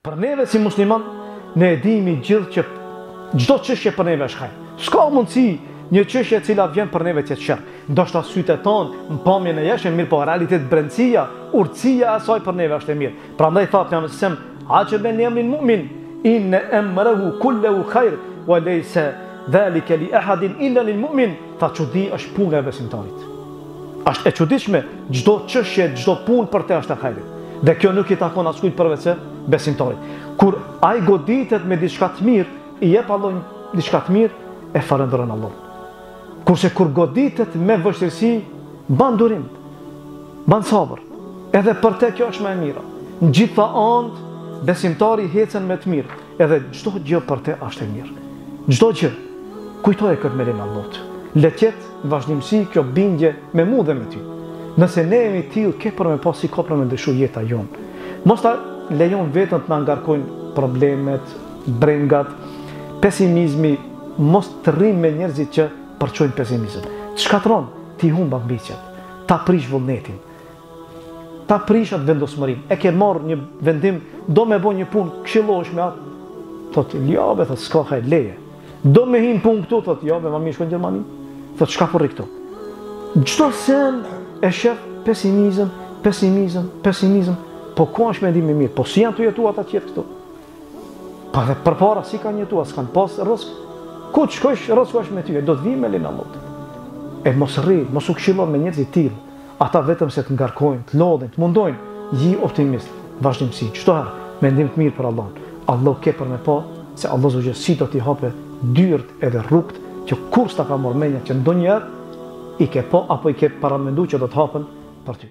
Për neve si musliman, ne e dimi gjithë që çdo çështje për neve është hajr. S'ka mundësi një çështje e cila vjen për neve që të jetë sherr. Ndoshta në sytë tonë, në pamje e jashtme, mirëpo realitet brendësia, urtësia e saj për neve është e mirë. Prandaj tha pejgamberi a.s. ajaben li amrin mu'min in amrahu kulluhu khair wa laysa dhalika li ahadin illa lil mu'min fa çudi është puna e besimtarit. Është e çuditshme çdo çështje, çdo punë për të është e hajrit. Dhe kjo nuk i takon askujt përveç se besimtarit. Kur ai goditet me diçka të mirë, i jep Allahu diçka të mirë e falënderon Allahun. Kurse kur goditet me vështirësi, ban durim, ban sabër. Edhe për te kjo është më e mira. Në gjitha anët, besimtari hecen me të mirë. Edhe çdo gjë për te është e mirë. Çdo gjë. Kujtoje këtë me lejen e Allahut. Le të jetë në vazhdimësi kjo bindje me mua dhe me ty. Nëse ne jemi të tillë, ke për me pa si ka për me ndryshu jeta jonë. Mos ta lejojmë veten të na ngarkojnë problemet, brengat, pesimizmi, mos të rrimë me njerëzit që përçojnë pesimizëm. Të shkatërron, t'i humb ambiciet, ta prish vullnetin, ta prish atë vendosmërinë. E ke marrë një vendim, do me bo një punë, këshillohesh me atë, thot, jo be, thot, s'ka hajr, leje. Do me hi në punë këtu, thot, jo, ma mirë shko në Gjermani, thot, çka po rri këtu. Çdo sen e shef pesimizëm, pesimizëm, pesimizëm, po ku është mendimi i mirë, po si janë tu jetu ata tjerët këtu. Pa dhe përpara si kanë jetuar, s'kanë pas rrisk. Ku të shkojsh, rrisku është me ty, e do të vijë me lejen e Allahut. E mos rri, mos u këshillo me njerëz të tillë. Ata vetëm se të ngarkojnë, të lodhin, të mundojnë. Ji optimist, vazhdimësi, çdo herë mendim të mirë për Allahun. Allahu ke për me pa se Allahu azze ue xhel si do t'i hape dyert edhe rrugët që kurrë s'ta ka marrë mendja që ndonjëherë i ke pa apo i ke paramenduar që do të hapen për ty.